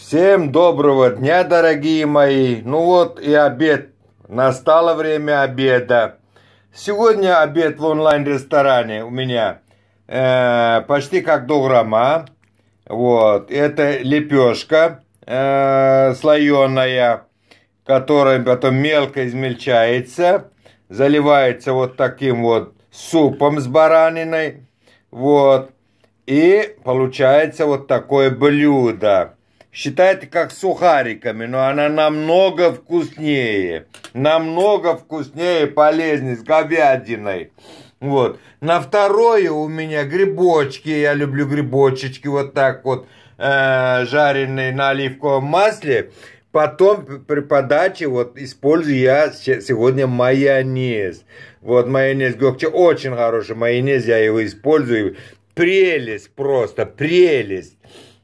Всем доброго дня, дорогие мои. Ну вот и обед. Настало время обеда. Сегодня обед в онлайн-ресторане у меня э, почти как дограма. Вот. Это лепешка э, слоеная, которая потом мелко измельчается, заливается вот таким вот супом с бараниной. Вот. И получается вот такое блюдо считайте как сухариками, но она намного вкуснее. Намного вкуснее и полезнее с говядиной. Вот. На второе у меня грибочки. Я люблю грибочечки вот так вот э, жареные на оливковом масле. Потом при подаче вот использую я сегодня майонез. Вот майонез Гокча очень хороший майонез, я его использую. Прелесть просто, прелесть.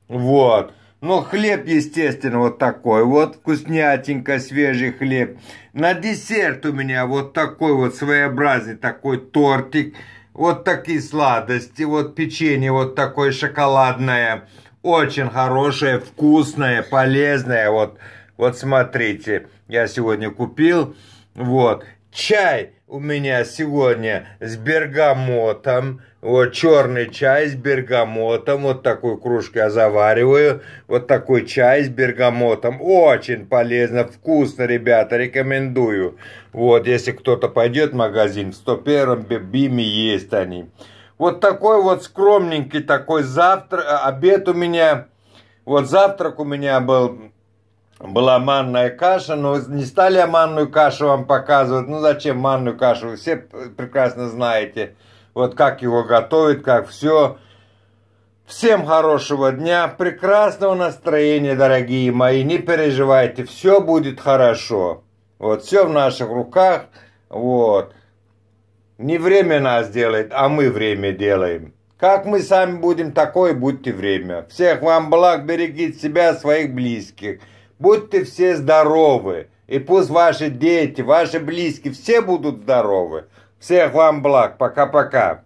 Вот. Ну, хлеб, естественно, вот такой вот, вкуснятенько, свежий хлеб. На десерт у меня вот такой вот своеобразный такой тортик. Вот такие сладости, вот печенье вот такое шоколадное. Очень хорошее, вкусное, полезное. Вот, вот смотрите, я сегодня купил. Вот, чай у меня сегодня с бергамотом. Вот черный чай с бергамотом. Вот такую кружку я завариваю. Вот такой чай с бергамотом. Очень полезно, вкусно, ребята, рекомендую. Вот, если кто-то пойдет в магазин, в 101-м Биме есть они. Вот такой вот скромненький такой завтрак, обед у меня. Вот завтрак у меня был была манная каша, но не стали манную кашу вам показывать. Ну зачем манную кашу? Вы все прекрасно знаете, вот как его готовят, как все. Всем хорошего дня, прекрасного настроения, дорогие мои. Не переживайте, все будет хорошо. Вот все в наших руках. Вот. Не время нас делает, а мы время делаем. Как мы сами будем, такое будьте время. Всех вам благ, берегите себя, своих близких. Будьте все здоровы. И пусть ваши дети, ваши близкие, все будут здоровы. Всех вам благ. Пока-пока.